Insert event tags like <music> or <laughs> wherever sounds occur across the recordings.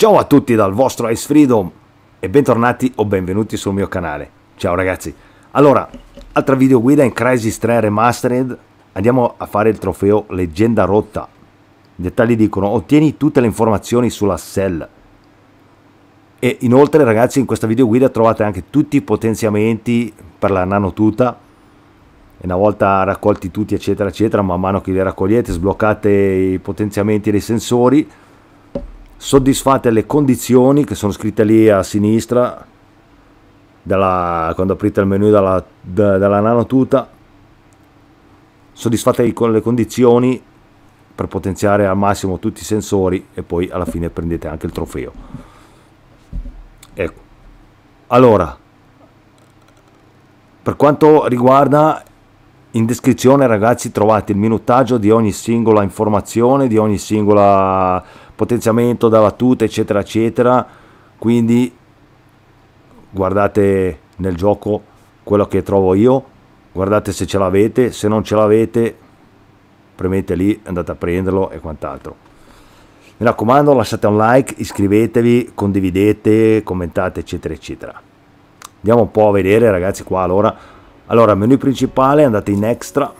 Ciao a tutti dal vostro Ice Freedom e bentornati o benvenuti sul mio canale. Ciao ragazzi. Allora, altra video guida in Crisis 3 Remastered. Andiamo a fare il trofeo Leggenda Rotta. I dettagli dicono ottieni tutte le informazioni sulla Cell. E inoltre ragazzi in questa video guida trovate anche tutti i potenziamenti per la nano tuta. E una volta raccolti tutti eccetera eccetera, man mano che li raccogliete sbloccate i potenziamenti dei sensori soddisfate le condizioni che sono scritte lì a sinistra della, quando aprite il menu della, da, della nano tuta soddisfate le condizioni per potenziare al massimo tutti i sensori e poi alla fine prendete anche il trofeo. Ecco. Allora per quanto riguarda in descrizione ragazzi trovate il minutaggio di ogni singola informazione di ogni singola potenziamento da battute eccetera eccetera. Quindi guardate nel gioco quello che trovo io. Guardate se ce l'avete. Se non ce l'avete premete lì andate a prenderlo e quant'altro. Mi raccomando lasciate un like iscrivetevi condividete commentate eccetera eccetera. Andiamo un po' a vedere ragazzi qua allora allora menu principale andate in extra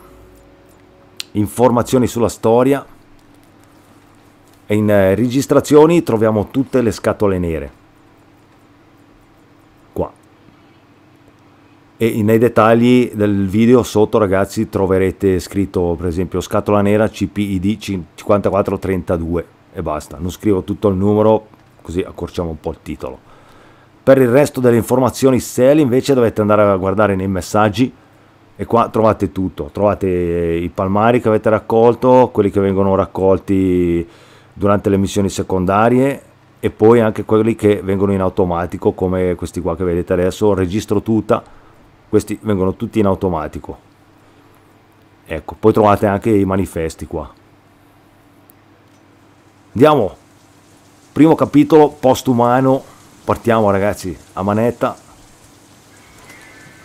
informazioni sulla storia. E in eh, registrazioni troviamo tutte le scatole nere. Qua. E nei dettagli del video sotto ragazzi troverete scritto per esempio scatola nera CPID 5432 e basta. Non scrivo tutto il numero così accorciamo un po' il titolo per il resto delle informazioni SEL invece dovete andare a guardare nei messaggi e qua trovate tutto. Trovate i palmari che avete raccolto quelli che vengono raccolti durante le missioni secondarie e poi anche quelli che vengono in automatico come questi qua che vedete adesso. Registro tutta. Questi vengono tutti in automatico. Ecco poi trovate anche i manifesti qua. Andiamo. Primo capitolo postumano partiamo ragazzi a manetta.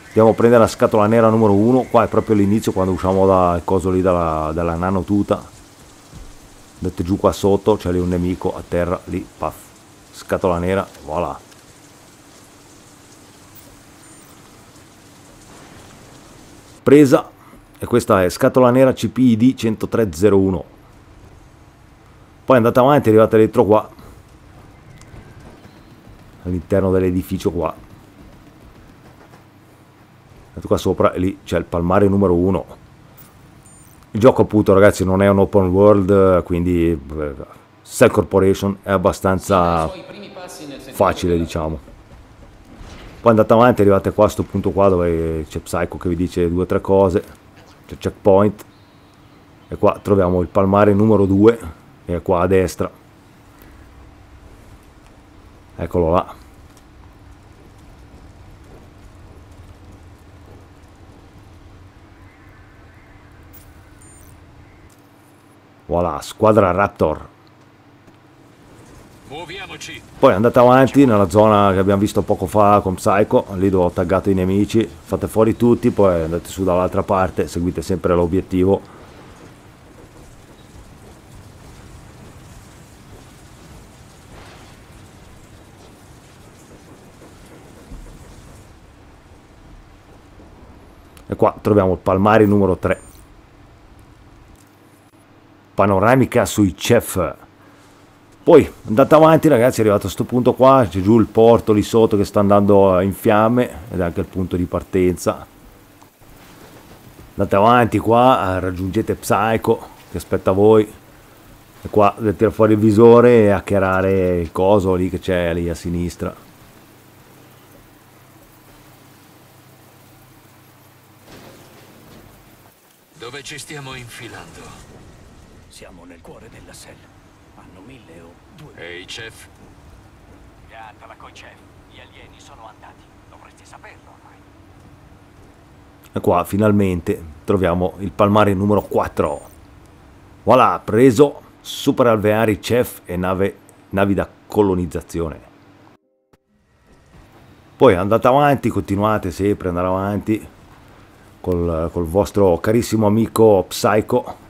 Andiamo a prendere la scatola nera numero 1 qua è proprio l'inizio quando usciamo dal coso lì dalla, dalla nano tuta. Andate giù qua sotto c'è lì un nemico a terra lì paf scatola nera voilà. Presa e questa è scatola nera CPID 10301 poi andate avanti arrivate dentro qua all'interno dell'edificio qua andate qua sopra e lì c'è il palmare numero 1 il gioco appunto ragazzi non è un open world, quindi eh, Cell Corporation è abbastanza facile diciamo. Poi andate avanti, arrivate qua a questo punto qua dove c'è Psycho che vi dice due o tre cose, c'è checkpoint e qua troviamo il palmare numero 2 che è qua a destra. Eccolo là. Voilà, squadra Raptor. Muoviamoci. Poi andate avanti nella zona che abbiamo visto poco fa con Psycho, lì dove ho taggato i nemici, fate fuori tutti, poi andate su dall'altra parte, seguite sempre l'obiettivo. E qua troviamo il palmari numero 3 panoramica sui chef. Poi andate avanti ragazzi arrivato a questo punto qua c'è giù il porto lì sotto che sta andando in fiamme ed è anche il punto di partenza. Andate avanti qua raggiungete Psycho che aspetta voi. E qua dovete tirare fuori il visore e hackerare il coso lì che c'è lì a sinistra dove ci stiamo infilando? Siamo nel cuore della Sel. Hanno mille o due... Ehi, chef. Piantala coi chef. Gli alieni sono andati. Dovresti saperlo ormai. E qua finalmente troviamo il palmare numero 4. Voilà, preso super alveari chef e nave, navi da colonizzazione. Poi andate avanti, continuate sempre ad andare avanti col, col vostro carissimo amico Psycho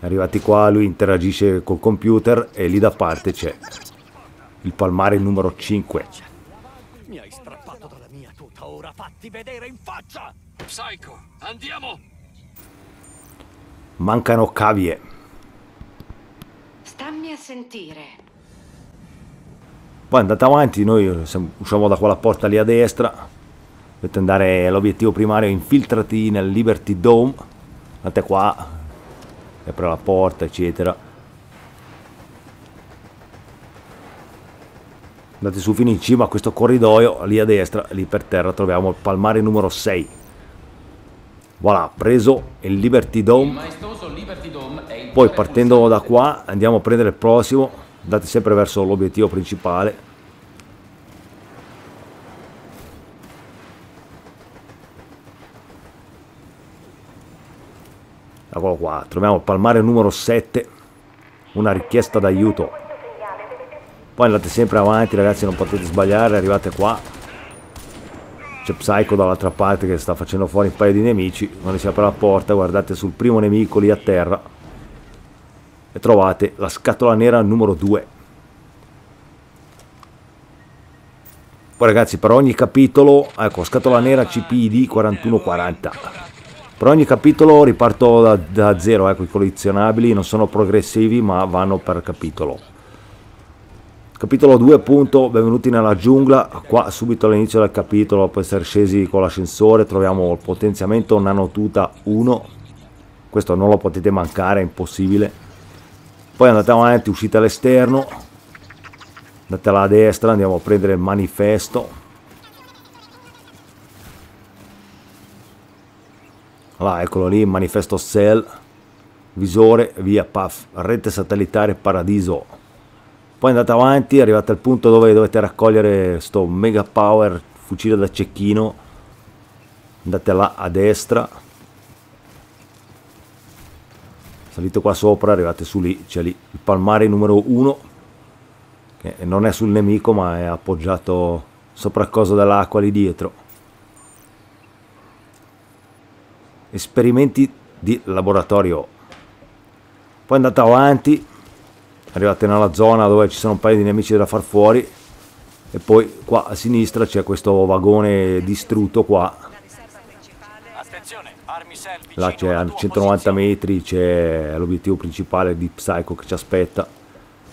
Arrivati qua lui interagisce col computer e lì da parte c'è il palmare numero 5. Mi hai strappato dalla mia tuta, ora fatti vedere in faccia! Psycho, andiamo! Mancano cavie. Stammi a sentire. Poi andate avanti, noi usciamo da quella porta lì a destra. Dovete andare all'obiettivo primario, infiltrati nel Liberty Dome. Andate qua, apre la porta, eccetera. Andate su fino in cima a questo corridoio, lì a destra, lì per terra troviamo il palmare numero 6. Voilà, preso il Liberty Dome. Poi partendo da qua andiamo a prendere il prossimo, andate sempre verso l'obiettivo principale. Eccolo qua, troviamo il palmare numero 7, una richiesta d'aiuto. Poi andate sempre avanti ragazzi, non potete sbagliare, arrivate qua. C'è Psycho dall'altra parte che sta facendo fuori un paio di nemici. Quando si apre la porta, guardate sul primo nemico lì a terra e trovate la scatola nera numero 2. Poi ragazzi, per ogni capitolo, ecco, scatola nera CPD 4140. Per ogni capitolo riparto da, da zero, ecco, i collezionabili non sono progressivi ma vanno per capitolo. Capitolo 2 appunto, benvenuti nella giungla, qua subito all'inizio del capitolo, dopo essere scesi con l'ascensore, troviamo il potenziamento nanotuta 1, questo non lo potete mancare, è impossibile. Poi andate avanti, uscite all'esterno, andate là a destra, andiamo a prendere il manifesto. Là, eccolo lì, manifesto cell, visore, via, paf, rete satellitare paradiso. Poi andate avanti, arrivate al punto dove dovete raccogliere sto mega power fucile da cecchino. Andate là a destra. Salite qua sopra, arrivate su lì, c'è lì il palmare numero 1 che non è sul nemico ma è appoggiato sopra il coso dell'acqua lì dietro. Esperimenti di laboratorio. Poi andate avanti, arrivate nella zona dove ci sono un paio di nemici da far fuori e poi qua a sinistra c'è questo vagone distrutto qua là c'è a tua 190 posizione. metri c'è l'obiettivo principale di Psycho che ci aspetta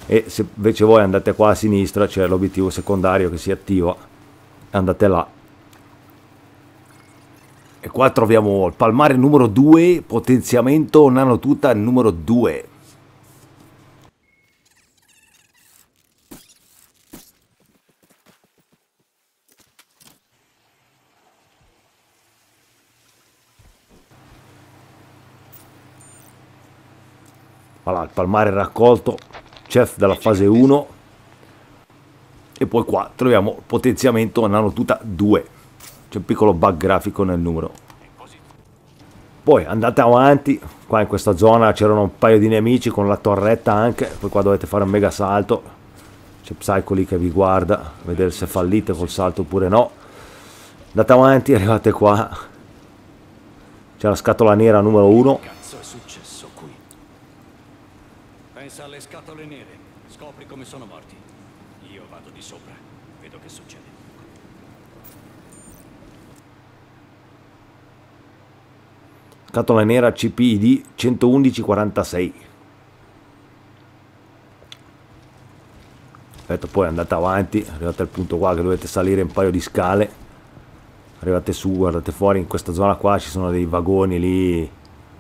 e se invece voi andate qua a sinistra c'è l'obiettivo secondario che si attiva andate là e qua troviamo il palmare numero 2 potenziamento nanotuta numero 2 Voilà, il palmare raccolto, chef della fase 1 e poi qua troviamo potenziamento nanotuta 2. C'è un piccolo bug grafico nel numero. Poi andate avanti, qua in questa zona c'erano un paio di nemici con la torretta anche, poi qua dovete fare un mega salto. C'è Psycho lì che vi guarda, vedere se fallite col salto oppure no. Andate avanti, <laughs> arrivate qua. C'è la scatola nera numero 1. Cazzo è successo qui? Pensa alle scatole nere. Scopri come sono morti. Io vado di sopra. Vedo che succede. Scatola nera CPID 11146. Aspetta, poi andate avanti, arrivate al punto qua che dovete salire un paio di scale. Arrivate su, guardate fuori, in questa zona qua ci sono dei vagoni lì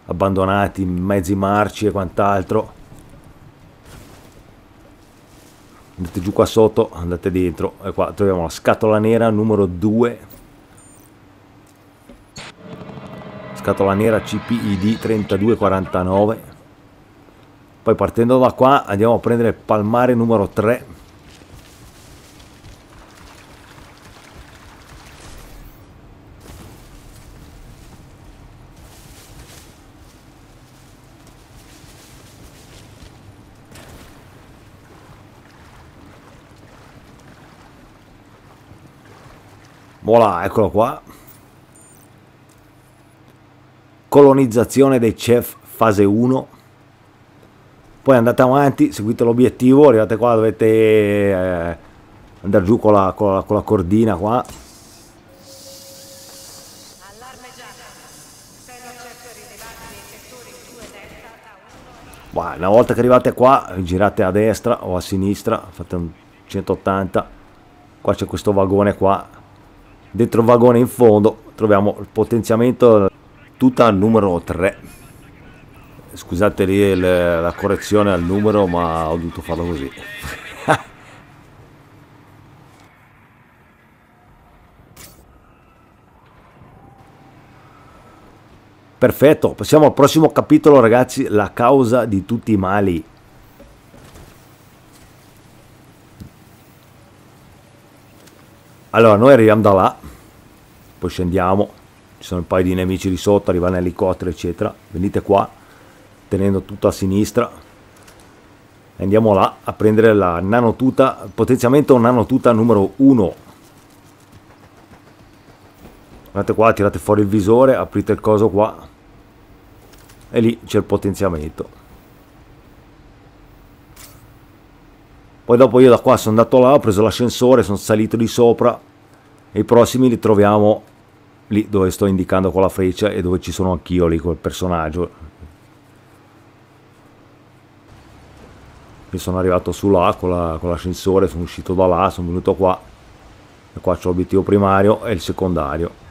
abbandonati, mezzi marci e quant'altro. Andate giù qua sotto, andate dentro e qua troviamo la scatola nera numero 2 scatola nera CPID 3249 poi partendo da qua andiamo a prendere il palmare numero 3 voilà eccolo qua colonizzazione dei chef fase 1 poi andate avanti seguite l'obiettivo arrivate qua dovete eh, andare giù con la, con la, con la cordina qua. Una volta che arrivate qua girate a destra o a sinistra fate un 180 qua c'è questo vagone qua. Dentro il vagone in fondo troviamo il potenziamento al numero 3 scusate lì il, la correzione al numero ma ho dovuto farlo così. <laughs> Perfetto, passiamo al prossimo capitolo ragazzi, la causa di tutti i mali. Allora, noi arriviamo da là, poi scendiamo, ci sono un paio di nemici di sotto, arriva un elicottero eccetera, venite qua, tenendo tutto a sinistra, e andiamo là a prendere la nanotuta, potenziamento nanotuta numero 1 guardate qua tirate fuori il visore aprite il coso qua. E lì c'è il potenziamento. Poi dopo io da qua sono andato là ho preso l'ascensore sono salito di sopra. E i prossimi li troviamo lì dove sto indicando con la freccia e dove ci sono anch'io lì col personaggio. Mi sono arrivato su là con, la, l'ascensore sono uscito da là sono venuto qua. E qua c'è l'obiettivo primario e il secondario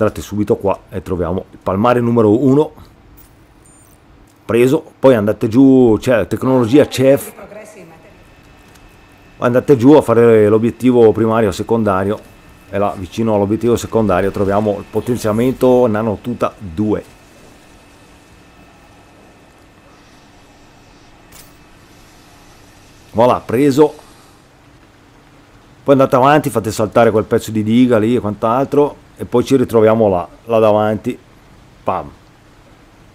entrate subito qua e troviamo il palmare numero 1 preso poi andate giù c'è cioè, tecnologia CEF andate giù a fare l'obiettivo primario secondario. E là vicino all'obiettivo secondario troviamo il potenziamento nano tuta 2 voilà preso. Poi andate avanti fate saltare quel pezzo di diga lì e quant'altro e poi ci ritroviamo là, là davanti, pam,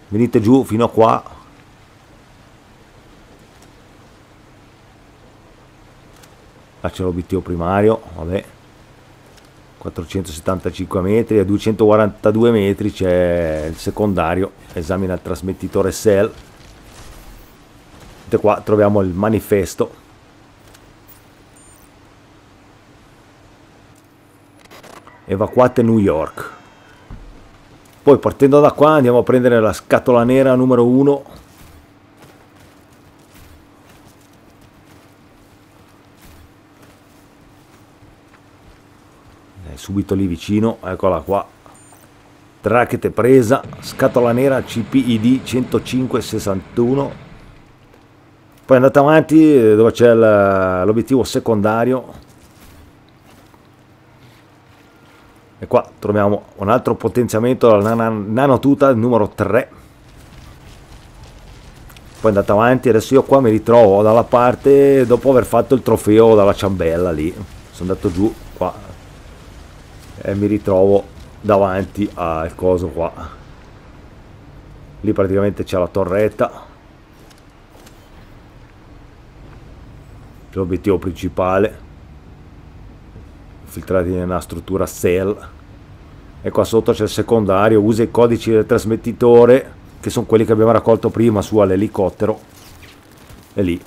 venite giù fino a qua, là c'è l'obiettivo primario, vabbè, 475 metri, a 242 metri c'è il secondario, esamina il trasmettitore SEL, qua troviamo il manifesto, evacuate New York. Poi partendo da qua andiamo a prendere la scatola nera numero 1. È subito lì vicino, eccola qua. Trackete presa, scatola nera CPID 10561. Poi andate avanti dove c'è l'obiettivo secondario e qua troviamo un altro potenziamento della nanotuta numero 3 poi andate avanti adesso io qua mi ritrovo dalla parte dopo aver fatto il trofeo dalla ciambella lì. Sono andato giù qua. E mi ritrovo davanti al coso qua. Lì praticamente c'è la torretta. L'obiettivo principale. Filtrati nella struttura cell e qua sotto c'è il secondario usa i codici del trasmettitore che sono quelli che abbiamo raccolto prima su all'elicottero. E lì.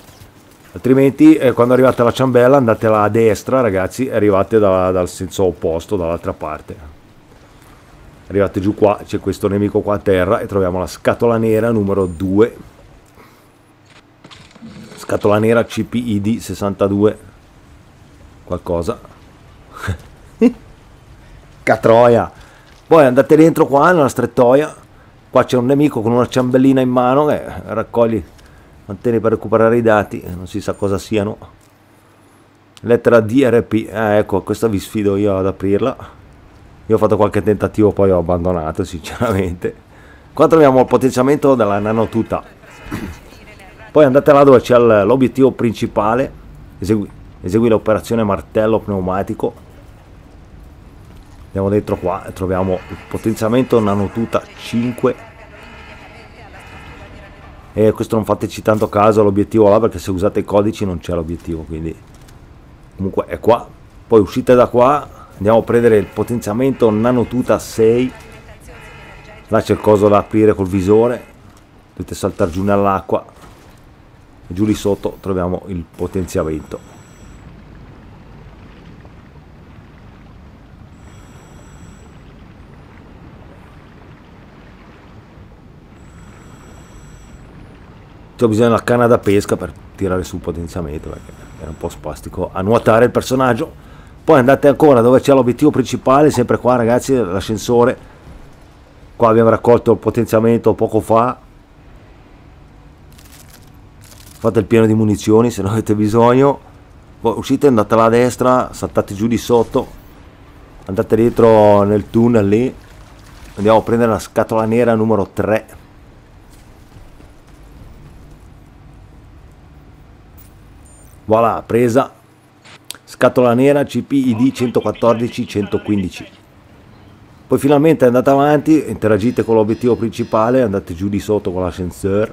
Altrimenti eh, quando arrivate alla ciambella andate a destra ragazzi e arrivate da, dal senso opposto dall'altra parte. Arrivate giù qua c'è questo nemico qua a terra e troviamo la scatola nera numero 2 scatola nera CPID 62 qualcosa. <laughs> Catroia. Poi andate dentro qua nella strettoia. Qua c'è un nemico con una ciambellina in mano che raccogli mantieni per recuperare i dati. Non si sa cosa siano. Lettera DRP. Eh, ecco, questa vi sfido io ad aprirla. Io ho fatto qualche tentativo, poi ho abbandonato, sinceramente. Qua troviamo il potenziamento della nanotuta. Poi andate là dove c'è l'obiettivo principale. Esegui, esegui l'operazione martello pneumatico andiamo dentro qua e troviamo il potenziamento nanotuta 5 e questo non fateci tanto caso all'obiettivo là perché se usate i codici non c'è l'obiettivo quindi comunque è qua. Poi uscite da qua andiamo a prendere il potenziamento nanotuta 6 là c'è il coso da aprire col visore. Dovete saltare giù nell'acqua. Giù lì sotto troviamo il potenziamento ho bisogno della canna da pesca per tirare sul potenziamento perché era un po' spastico a nuotare il personaggio. Poi andate ancora dove c'è l'obiettivo principale sempre qua ragazzi l'ascensore. Qua abbiamo raccolto il potenziamento poco fa. Fate il pieno di munizioni se non avete bisogno. Poi uscite andate alla destra saltate giù di sotto. Andate dietro nel tunnel lì. Andiamo a prendere la scatola nera numero 3 voilà presa. Scatola nera CPID 114 115 poi finalmente andate avanti interagite con l'obiettivo principale andate giù di sotto con l'ascenseur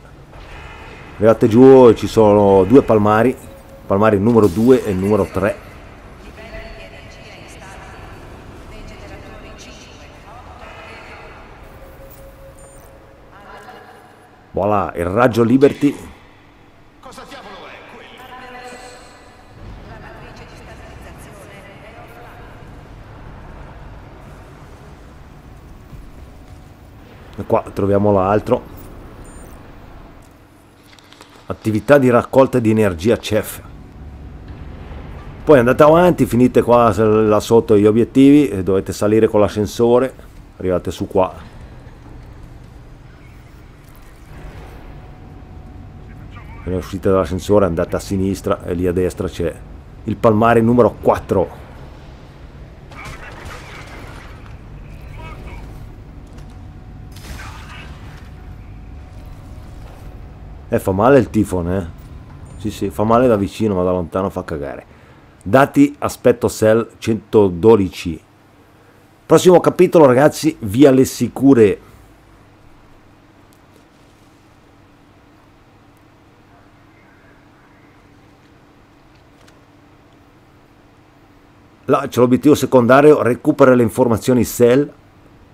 arrivate giù ci sono due palmari palmari numero 2 e numero 3 voilà il raggio Liberty qua troviamo l'altro. Attività di raccolta di energia CEF poi andate avanti finite qua là sotto gli obiettivi e dovete salire con l'ascensore. Arrivate su qua. Uscite dall'ascensore andate a sinistra e lì a destra c'è il palmare numero 4 Eh, fa male il tifon, eh. Sì, sì, fa male da vicino, ma da lontano fa cagare. Dati aspetto cell 112. Prossimo capitolo, ragazzi, via le sicure. Là c'è l'obiettivo secondario, recupera le informazioni cell.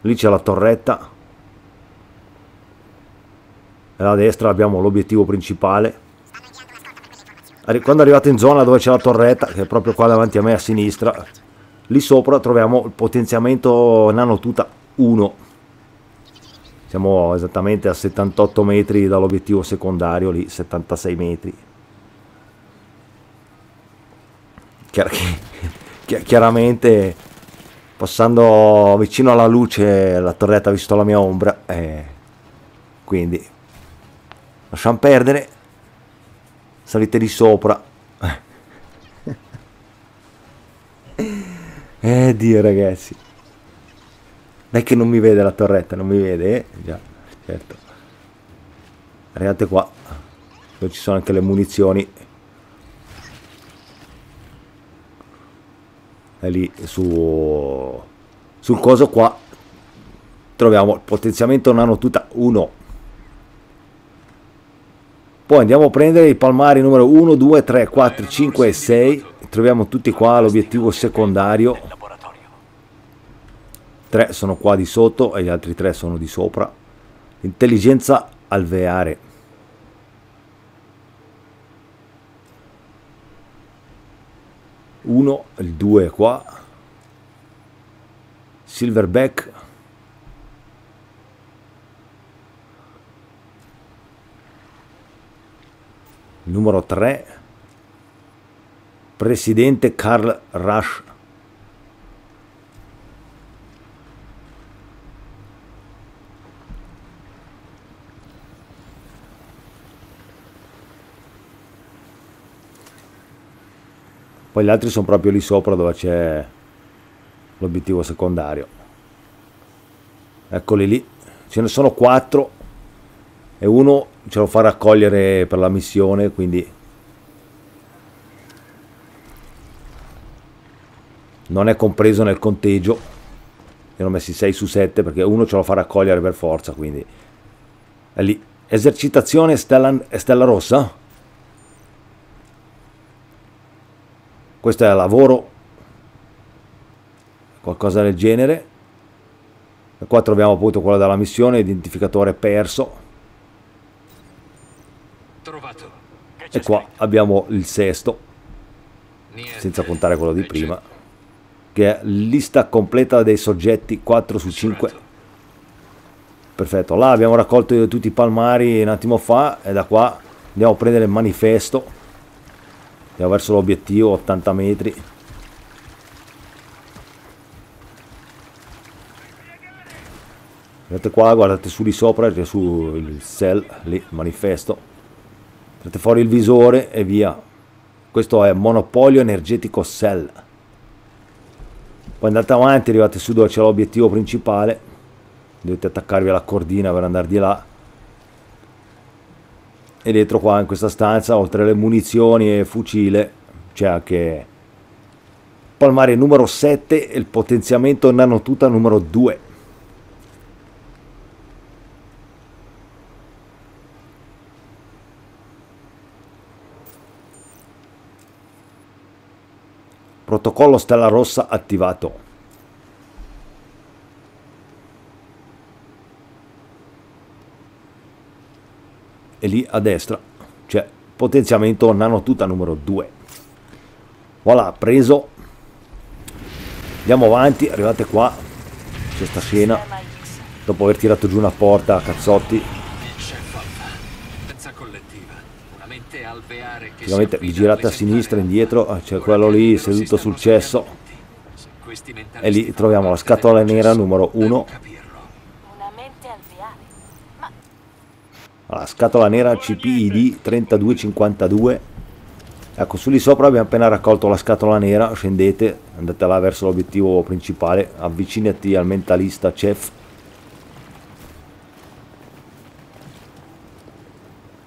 Lì c'è la torretta a destra abbiamo l'obiettivo principale. Quando arrivate in zona dove c'è la torretta che è proprio qua davanti a me a sinistra lì sopra troviamo il potenziamento nanotuta 1 siamo esattamente a 78 metri dall'obiettivo secondario lì 76 metri. Chiaramente passando vicino alla luce la torretta ha visto la mia ombra eh, quindi lasciamo perdere. Salite di sopra. Eh dio ragazzi. Dai che non mi vede la torretta non mi vede? Eh? già certo. Arrivate qua. Dove ci sono anche le munizioni. E lì su sul coso qua. Troviamo il potenziamento nanotuta 1 poi andiamo a prendere i palmari numero 1, 2, 3, 4, 5 e 6. Troviamo tutti qua l'obiettivo secondario. 3 sono qua di sotto e gli altri 3 sono di sopra. Intelligenza alveare. Uno, il 2 qua. Silverback numero 3 presidente Karl Rush poi gli altri sono proprio lì sopra dove c'è l'obiettivo secondario. Eccoli lì. Ce ne sono quattro. E uno ce lo fa raccogliere per la missione quindi non è compreso nel conteggio ne ho messi 6 su 7 perché uno ce lo fa raccogliere per forza quindi è lì Esercitazione Stella, Stella Rossa. Questo è lavoro, qualcosa del genere. E qua troviamo appunto quello della missione, identificatore perso. Trovato. E qua abbiamo il sesto, senza contare quello di Eccetto. prima, che è lista completa dei soggetti 4 su 5. Mensurato. Perfetto, là abbiamo raccolto tutti i palmari un attimo fa e da qua andiamo a prendere il manifesto. Andiamo verso l'obiettivo, 80 metri. Vedete qua, guardate su di sopra, c'è su il cell, lì, il manifesto. Tirate fuori il visore e via. Questo è monopolio energetico cell. Poi andate avanti, arrivate su dove c'è l'obiettivo principale. Dovete attaccarvi alla cordina per andare di là. E dentro qua in questa stanza, oltre alle munizioni e fucile, c'è anche palmare numero 7 e il potenziamento nanotuta numero 2. Protocollo Stella Rossa attivato. E lì a destra c'è potenziamento nanotuta numero 2. Voilà, preso. Andiamo avanti, arrivate qua. C'è sta scena. Dopo aver tirato giù una porta a cazzotti. Chef Alpha. Pensa collettiva. Una mente alveare che Praticamente si vi girate a sinistra, indietro, c'è quello lì seduto sul cesso. E lì troviamo la fanno scatola nera numero devo 1. capirlo. Una mente alveare. Ma La scatola nera CPID 3252. Ecco, su lì sopra abbiamo appena raccolto la scatola nera. Scendete, andate là verso l'obiettivo principale. Avvicinati al mentalista chef.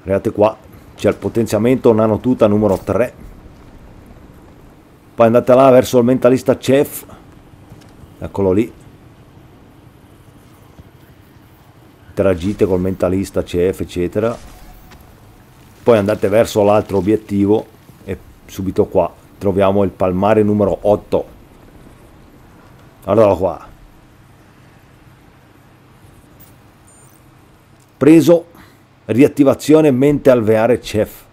Arrivate qua, c'è il potenziamento nanotuta numero 3. Poi andate là verso il mentalista chef. Eccolo lì. interagite col mentalista CF eccetera poi andate verso l'altro obiettivo e subito qua troviamo il palmare numero 8 guardalo qua preso riattivazione mente alveare CEF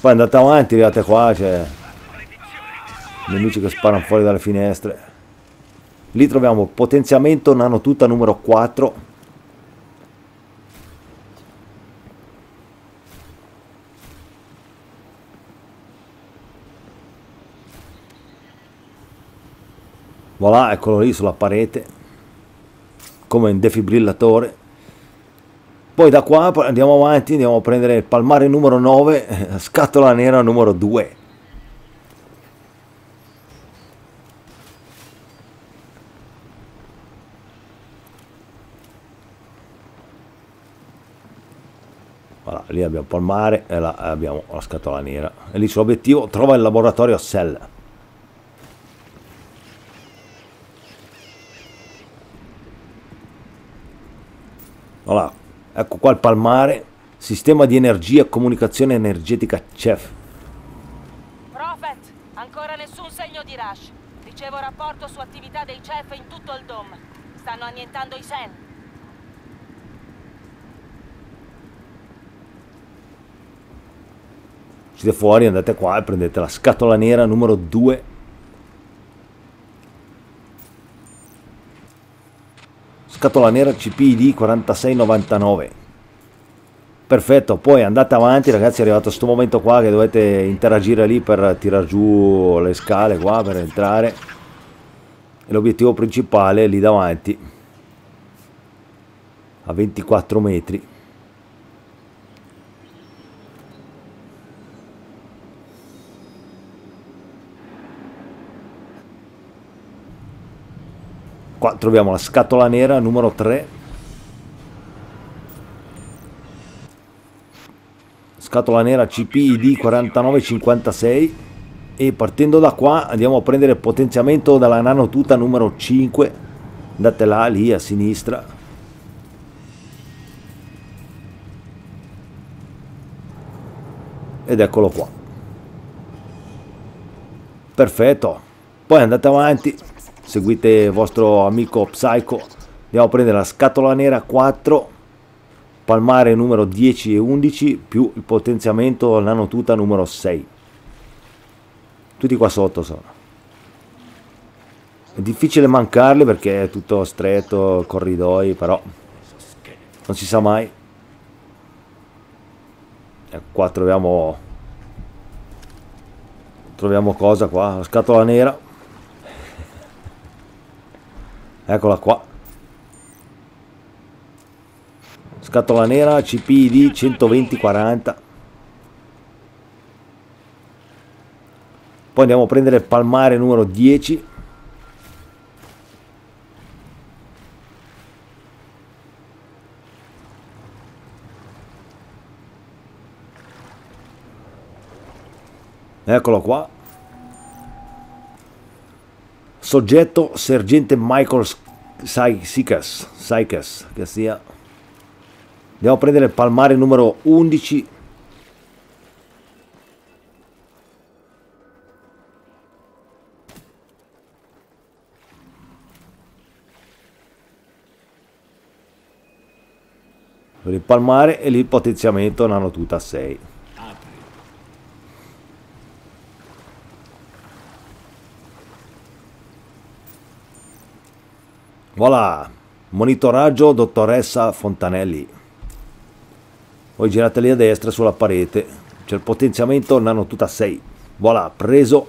poi andate avanti arrivate qua c'è nemici che sparano fuori dalle finestre. Lì troviamo potenziamento nanotuta numero 4 Voilà, eccolo lì sulla parete, come un defibrillatore. Poi da qua andiamo avanti, andiamo a prendere il palmare numero 9, scatola nera numero 2. Voilà, lì abbiamo il palmare e là abbiamo la scatola nera. E lì sull'obiettivo trova il laboratorio Cell. Voilà, ecco qua il palmare, sistema di energia e comunicazione energetica CEF. Prophet, ancora nessun segno di rush. Ricevo rapporto su attività dei CEF in tutto il DOM. Stanno annientando i Sen. Siete fuori, andate qua e prendete la scatola nera numero 2. Scatola nera CPID 4699. Perfetto, poi andate avanti ragazzi, è arrivato questo momento qua che dovete interagire lì per tirar giù le scale qua per entrare. E l'obiettivo principale è lì davanti, a 24 metri. Qua troviamo la scatola nera numero 3. Scatola nera CPID 4956 e partendo da qua andiamo a prendere il potenziamento dalla nanotuta numero 5 andate là lì a sinistra. Ed eccolo qua. Perfetto. Poi andate avanti seguite il vostro amico Psycho. Andiamo a prendere la scatola nera 4 palmare numero 10 e 11 più il potenziamento nanotuta numero 6 tutti qua sotto sono. È difficile mancarli perché è tutto stretto corridoi però non si sa mai. Ecco qua troviamo troviamo cosa qua? La scatola nera eccola qua. Scatola nera CPD 12040 poi andiamo a prendere il palmare numero 10 eccolo qua soggetto sergente Michael Sykes Sykes che sia. Andiamo a prendere il palmare numero 11 per il palmare e lì il potenziamento nanotuta 6 Voilà, monitoraggio dottoressa Fontanelli. Poi girate lì a destra sulla parete, c'è il potenziamento nanotuta 6. Voilà, preso.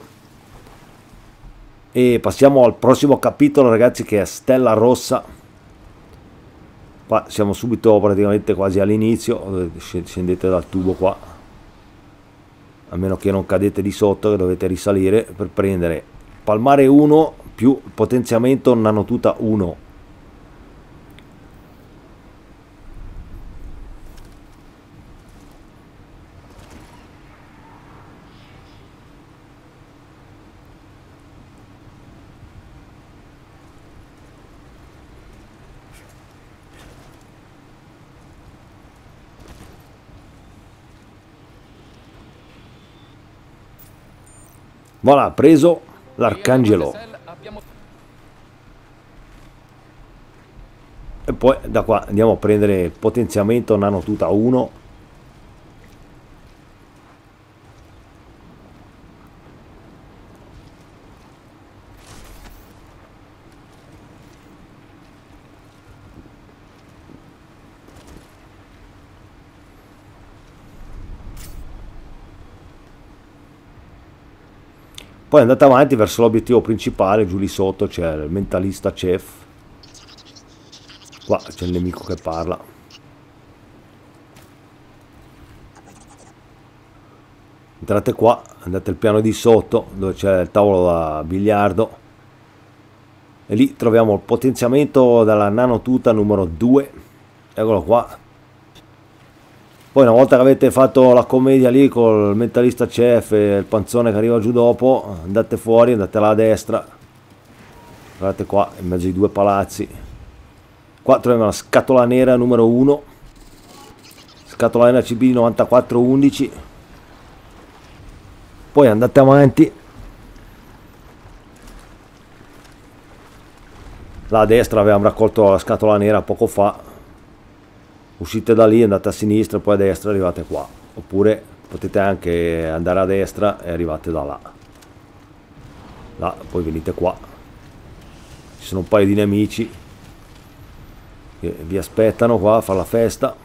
E passiamo al prossimo capitolo ragazzi che è Stella Rossa. Qua siamo subito praticamente quasi all'inizio, scendete dal tubo qua. A meno che non cadete di sotto che dovete risalire per prendere palmare 1 più potenziamento nanotuta 1 Voilà, preso l'arcangelo. E poi da qua andiamo a prendere potenziamento nanotuta 1. Poi andate avanti verso l'obiettivo principale, giù lì sotto c'è il mentalista chef. Qua c'è il nemico che parla. Entrate qua, andate al piano di sotto dove c'è il tavolo da biliardo. E lì troviamo il potenziamento dalla nanotuta numero 2. Eccolo qua poi una volta che avete fatto la commedia lì col mentalista chef e il panzone che arriva giù dopo, andate fuori, andate là a destra. Guardate qua, in mezzo ai due palazzi. Qua troviamo la scatola nera numero 1. Scatola nera CB 9411. Poi andate avanti. Là a destra avevamo raccolto la scatola nera poco fa uscite da lì, andate a sinistra, poi a destra arrivate qua. Oppure potete anche andare a destra e arrivate da là. Là, poi venite qua. Ci sono un paio di nemici che vi aspettano qua a fare la festa.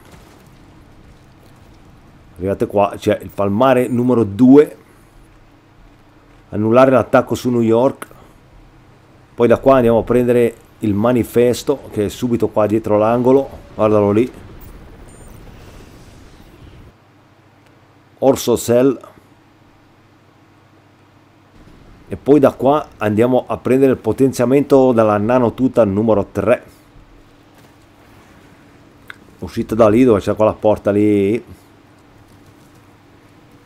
Arrivate qua, c'è il palmare numero 2. Annullare l'attacco su New York. Poi da qua andiamo a prendere il manifesto che è subito qua dietro l'angolo. Guardalo lì. Orso Cell e poi da qua andiamo a prendere il potenziamento dalla nanotuta numero 3 uscite da lì dove c'è quella porta lì.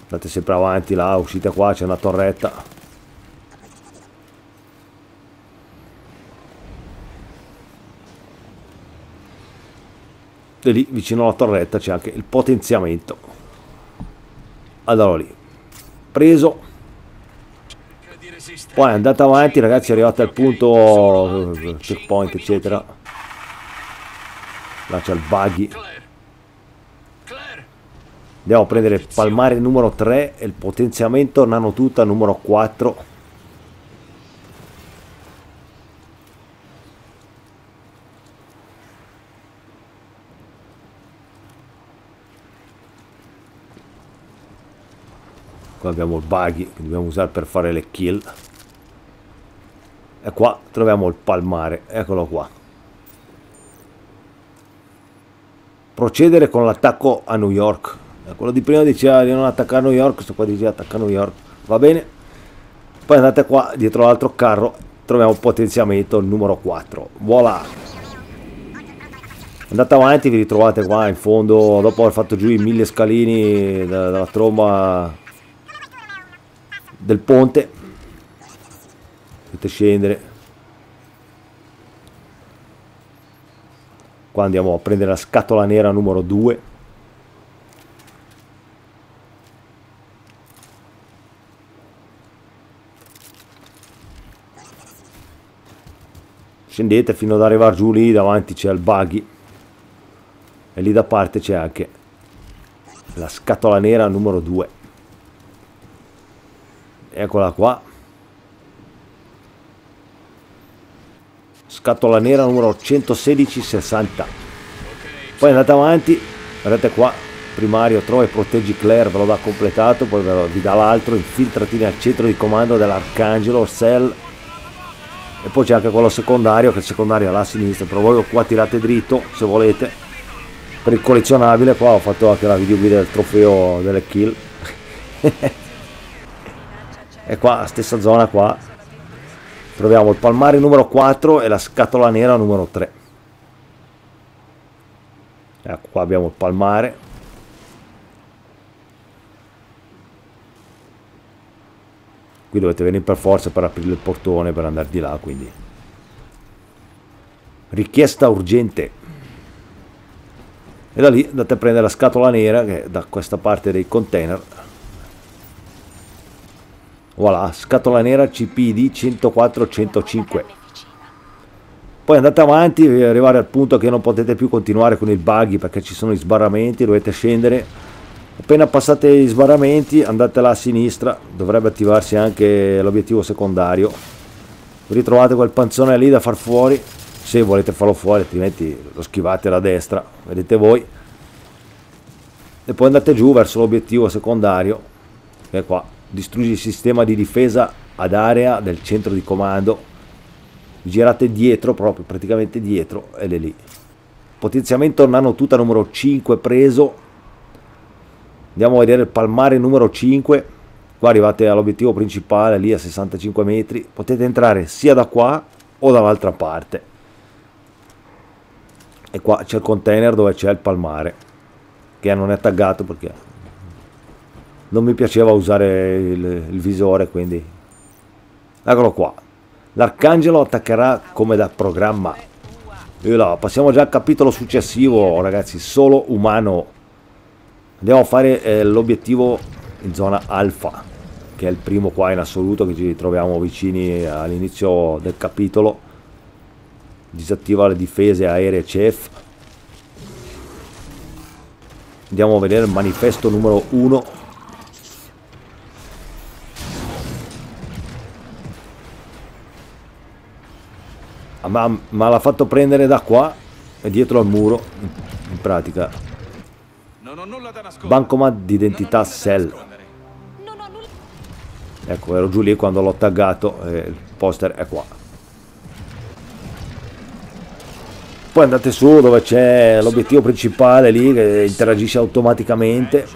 Andate sempre avanti là uscite qua c'è una torretta. E lì vicino alla torretta c'è anche il potenziamento. Allora lì preso. Poi andate avanti ragazzi arrivate al punto eh, checkpoint eccetera là c'è il buggy. Andiamo a prendere il palmare numero 3 e il potenziamento nanotuta numero 4 qua abbiamo il buggy che dobbiamo usare per fare le kill. E qua troviamo il palmare. Eccolo qua procedere con l'attacco a New York. Eh, quello di prima diceva di non attaccare New York questo qua dice attacca New York. Va bene. Poi andate qua dietro l'altro carro troviamo potenziamento numero 4 voilà. Andate avanti vi ritrovate qua in fondo dopo aver fatto giù i mille scalini da- dalla tromba del ponte. Potete scendere qua andiamo a prendere la scatola nera numero 2 scendete fino ad arrivare giù lì davanti c'è il buggy. E lì da parte c'è anche la scatola nera numero 2 eccola qua scatola nera numero 11660 poi andate avanti vedete qua primario trova e proteggi Claire ve lo dà completato poi ve lo, vi dà l'altro infiltrati nel centro di comando dell'arcangelo cell. E poi c'è anche quello secondario che il secondario è là a sinistra però voi qua tirate dritto se volete. Per il collezionabile qua ho fatto anche la video guida del trofeo delle kill. <laughs> E qua stessa zona qua troviamo il palmare numero 4 e la scatola nera numero 3 ecco qua abbiamo il palmare. Qui dovete venire per forza per aprire il portone per andare di là quindi. Richiesta urgente. E da lì andate a prendere la scatola nera che è da questa parte dei container voilà scatola nera CPD 104 105 poi andate avanti e arrivare al punto che non potete più continuare con il buggy perché ci sono i sbarramenti dovete scendere. Appena passate gli sbarramenti andate là a sinistra dovrebbe attivarsi anche l'obiettivo secondario. Ritrovate quel panzone lì da far fuori. Se volete farlo fuori altrimenti lo schivate alla destra vedete voi. E poi andate giù verso l'obiettivo secondario che è qua distruggi il sistema di difesa ad area del centro di comando girate dietro proprio praticamente dietro ed è lì. Potenziamento nanotuta numero 5 preso. Andiamo a vedere il palmare numero 5 qua arrivate all'obiettivo principale lì a 65 metri. Potete entrare sia da qua o dall'altra parte. E qua c'è il container dove c'è il palmare che non è taggato perché non mi piaceva usare il, il visore quindi. Eccolo qua. L'arcangelo attaccherà come da programma. E là, passiamo già al capitolo successivo ragazzi. Solo umano. Andiamo a fare eh, l'obiettivo in zona alfa che è il primo qua in assoluto che ci troviamo vicini all'inizio del capitolo. Disattiva le difese aeree CEF andiamo a vedere il manifesto numero 1 ma, ma l'ha fatto prendere da qua e dietro al muro in, in pratica Non ho nulla da nascondere. bancomat d'identità cell Non ho nulla. ecco ero giù lì quando l'ho taggato e il poster è qua poi andate su dove c'è l'obiettivo principale lì che interagisce automaticamente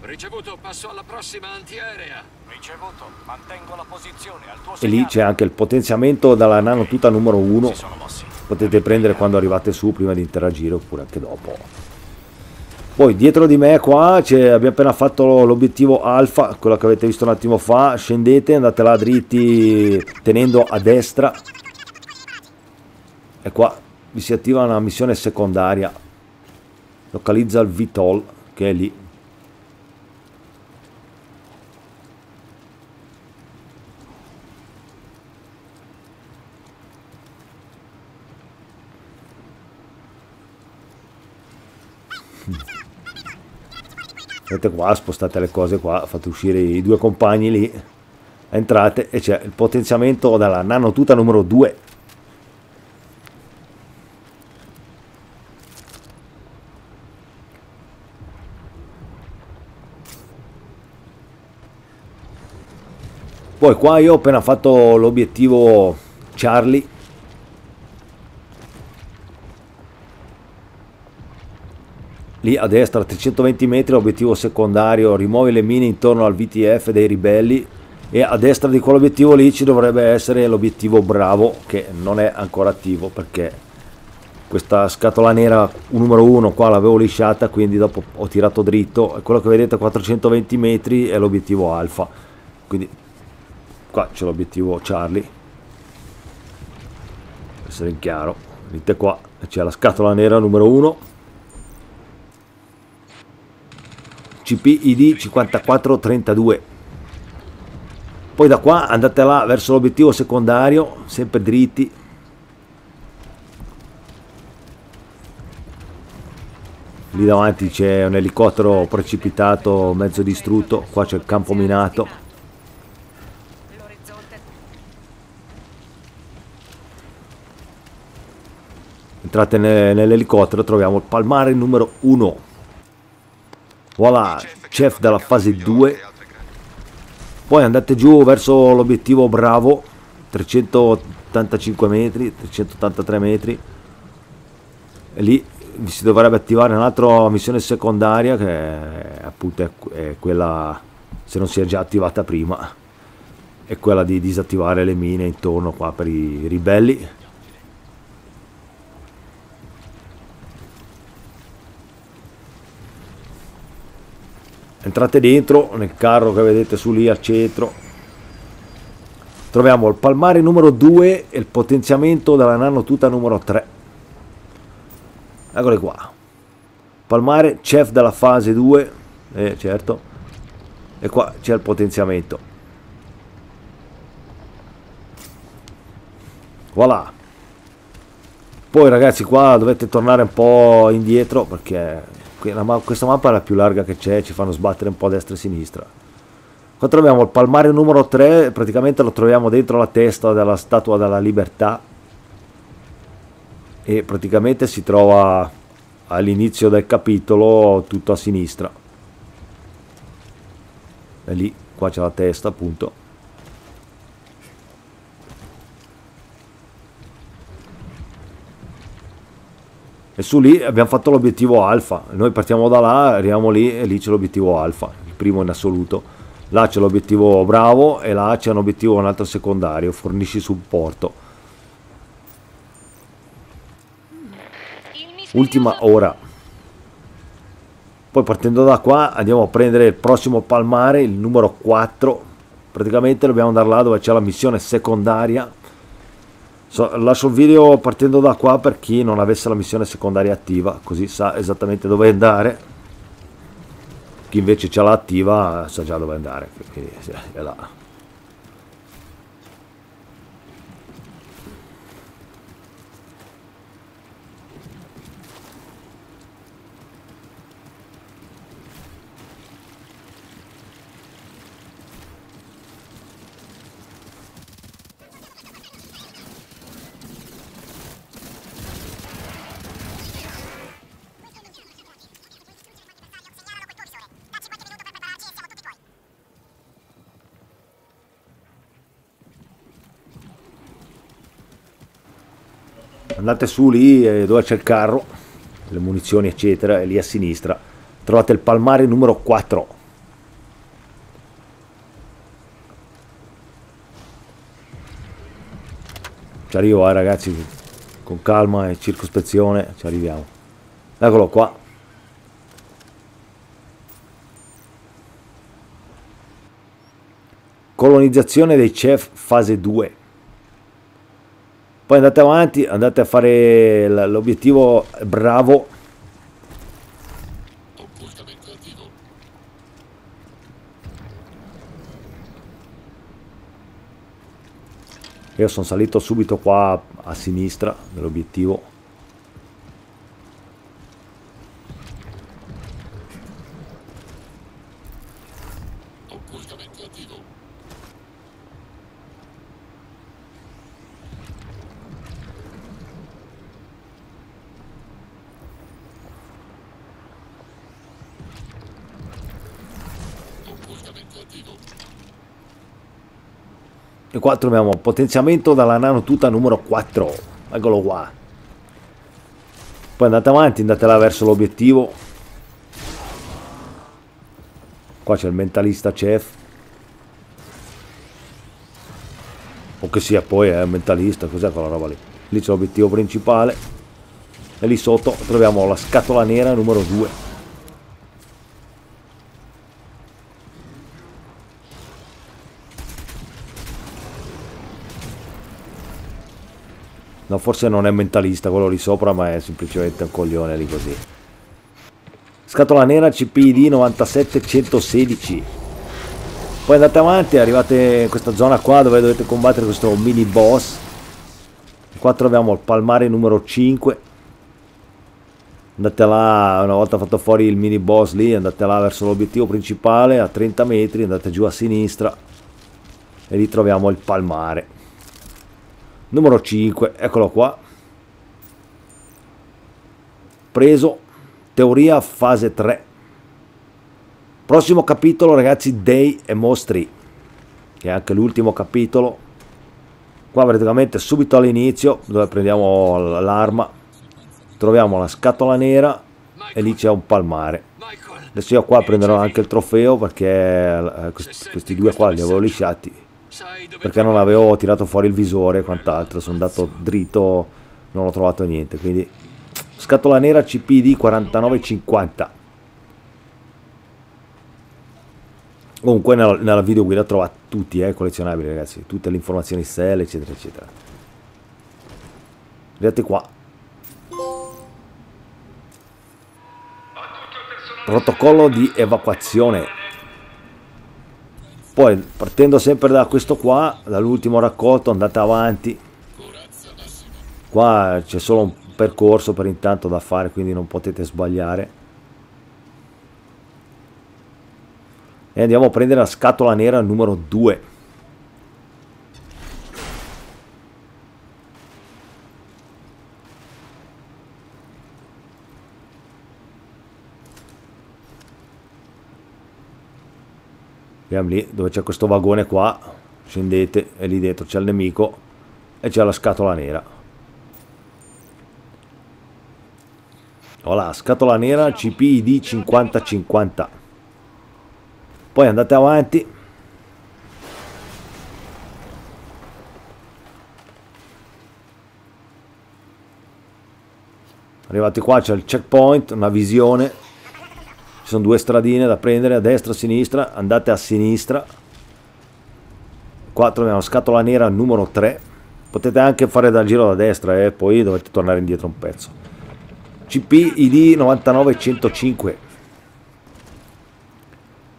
Ricevuto, passo alla prossima antiaerea. E lì c'è anche il potenziamento dalla nanotuta numero 1 Si sono mossi. potete prendere quando arrivate su prima di interagire oppure anche dopo. Poi dietro di me qua c'è- abbiamo appena fatto l'obiettivo alfa quello che avete visto un attimo fa. Scendete andate là dritti tenendo a destra. E qua vi si attiva una missione secondaria. Localizza il VTOL che è lì vedete qua spostate le cose qua fate uscire i due compagni lì. Entrate e c'è il potenziamento dalla nano tuta numero 2 poi qua io ho appena fatto l'obiettivo Charlie lì a destra 320 metri obiettivo secondario rimuovi le mine intorno al VTF dei ribelli e a destra di quell'obiettivo lì ci dovrebbe essere l'obiettivo bravo che non è ancora attivo perché questa scatola nera numero 1 qua l'avevo lisciata quindi dopo ho tirato dritto. E quello che vedete a 420 metri è l'obiettivo alfa. Quindi qua c'è l'obiettivo Charlie. Per essere in chiaro vedete qua c'è la scatola nera numero 1 CPID 5432 poi da qua andate là verso l'obiettivo secondario sempre dritti. Lì davanti c'è un elicottero precipitato mezzo distrutto qua c'è il campo minato. Entrate nell'elicottero troviamo il palmare numero 1 voilà chef della fase 2 poi andate giù verso l'obiettivo bravo 385 metri 383 metri. E lì si dovrebbe attivare un'altra missione secondaria che appunto è, è quella se non si è già attivata prima è quella di disattivare le mine intorno qua per i ribelli entrate dentro nel carro che vedete su lì al centro. Troviamo il palmare numero 2 e il potenziamento della nanotuta numero 3 eccole qua. Palmare chef della fase 2 eh, certo. E qua c'è il potenziamento. Voilà. Poi ragazzi qua dovete tornare un po' indietro perché questa mappa è la più larga che c'è, ci fanno sbattere un po' a destra e a sinistra. Qua troviamo il palmare numero 3, praticamente lo troviamo dentro la testa della Statua della Libertà e praticamente si trova all'inizio del capitolo tutto a sinistra. E lì, qua c'è la testa appunto. E su lì abbiamo fatto l'obiettivo alfa. Noi partiamo da là arriviamo lì e lì c'è l'obiettivo alfa il primo in assoluto. Là c'è l'obiettivo bravo e là c'è un obiettivo un altro secondario fornisci supporto. Ultima ora. Poi partendo da qua andiamo a prendere il prossimo palmare il numero 4 praticamente dobbiamo andare là dove c'è la missione secondaria So, lascio il video partendo da qua per chi non avesse la missione secondaria attiva, così sa esattamente dove andare. Chi invece ce l'ha attiva sa già dove andare, quindi è là. Andate su lì eh, dove c'è il carro le munizioni eccetera e lì a sinistra trovate il palmare numero 4 ci arrivo eh, ragazzi con calma e circospezione ci arriviamo. Eccolo qua. Colonizzazione dei chef fase 2 poi andate avanti andate a fare l'obiettivo bravo. Io sono salito subito qua a sinistra dell'obiettivo E qua troviamo potenziamento dalla nanotuta numero 4. Eccolo qua. Poi andate avanti, andate là verso l'obiettivo. Qua c'è il mentalista chef. O che sia poi è un mentalista, cos'è quella roba lì? Lì c'è l'obiettivo principale. E lì sotto troviamo la scatola nera numero 2. No, forse non è mentalista quello lì sopra, ma è semplicemente un coglione lì così. Scatola nera CPD 97116. Poi andate avanti, arrivate in questa zona qua dove dovete combattere questo mini boss. Qua troviamo il palmare numero 5. Andate là, una volta fatto fuori il mini boss lì, andate là verso l'obiettivo principale a 30 metri, andate giù a sinistra e lì troviamo il palmare numero 5 eccolo qua. Preso teoria fase 3 prossimo capitolo ragazzi dei e mostri che è anche l'ultimo capitolo. Qua praticamente subito all'inizio dove prendiamo l'arma troviamo la scatola nera e lì c'è un palmare. Adesso io qua prenderò anche il trofeo perché eh, questi due qua li avevo lisciati perché non avevo tirato fuori il visore e quant'altro sono andato dritto non ho trovato niente quindi scatola nera CPD 4950 comunque nella, nella video guida trovate tutti eh, collezionabili ragazzi tutte le informazioni SEL eccetera eccetera. Vedete qua. Protocollo di evacuazione poi partendo sempre da questo qua dall'ultimo raccolto andate avanti. Qua c'è solo un percorso per intanto da fare quindi non potete sbagliare. E andiamo a prendere la scatola nera numero 2 Andiamo lì dove c'è questo vagone qua. Scendete e lì dentro c'è il nemico e c'è la scatola nera. Voilà, scatola nera CPID 5050. Poi andate avanti. Arrivati qua c'è il checkpoint, una visione sono due stradine da prendere a destra e a sinistra. Andate a sinistra. Qua troviamo scatola nera numero 3 potete anche fare dal giro da destra e eh, poi dovete tornare indietro un pezzo. CP ID 99105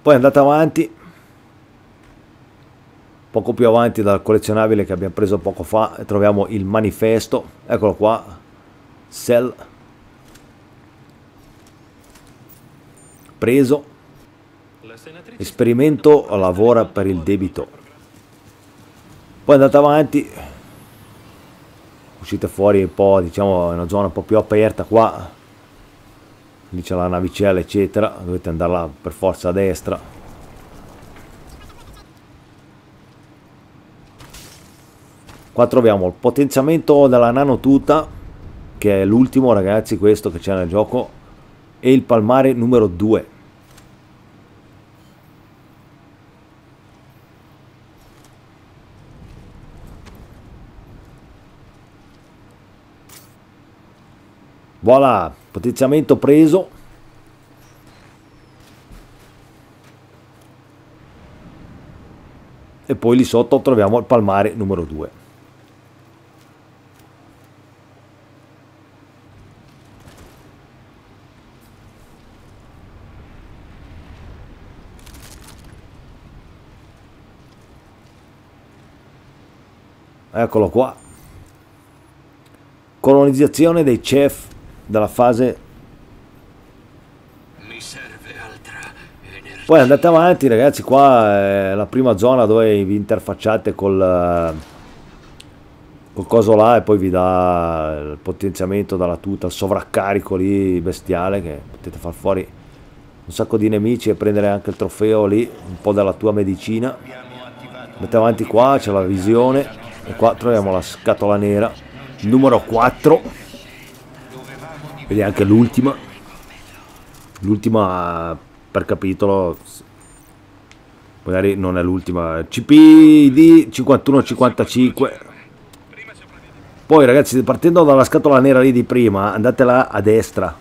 poi andate avanti. Poco più avanti dal collezionabile che abbiamo preso poco fa troviamo il manifesto. Eccolo qua. Cell preso. Esperimento lavora per il debito. Poi andate avanti. Uscite fuori un po', diciamo, una zona un po' più aperta qua. Lì c'è la navicella, eccetera. Dovete andare là per forza a destra. Qua troviamo il potenziamento della nanotuta, che è l'ultimo ragazzi questo che c'è nel gioco, e il palmare numero 2. Voilà, potenziamento preso. E poi lì sotto troviamo il palmare numero 2. Eccolo qua. Colonizzazione dei chef dalla fase... Poi andate avanti ragazzi, qua è la prima zona dove vi interfacciate col, col coso là e poi vi dà il potenziamento dalla tuta, il sovraccarico lì bestiale che potete far fuori un sacco di nemici e prendere anche il trofeo lì, un po' della tua medicina. Mette avanti qua, c'è la visione e qua troviamo la scatola nera, numero 4. Vedi anche l'ultima. L'ultima per capitolo. Magari non è l'ultima. CPD 5155 poi ragazzi partendo dalla scatola nera lì di prima andate là a destra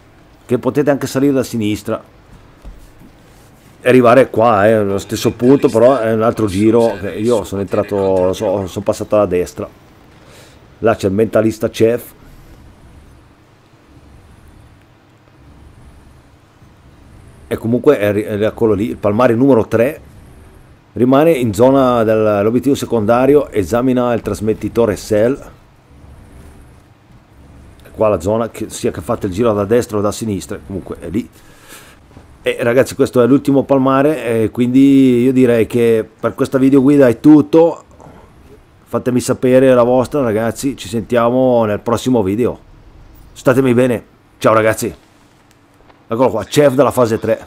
che potete anche salire da sinistra. E arrivare qua è eh, lo stesso punto però è un altro giro io sono entrato so, sono passato alla destra. Là c'è il mentalista chef e comunque è quello lì il palmare numero 3 rimane in zona dell'obiettivo secondario esamina il trasmettitore cell. Qua la zona che sia che fate il giro da destra o da sinistra comunque è lì. E ragazzi questo è l'ultimo palmare quindi io direi che per questa video guida è tutto. Fatemi sapere la vostra ragazzi. Ci sentiamo nel prossimo video. Statemi bene. Ciao ragazzi eccolo qua chef della fase 3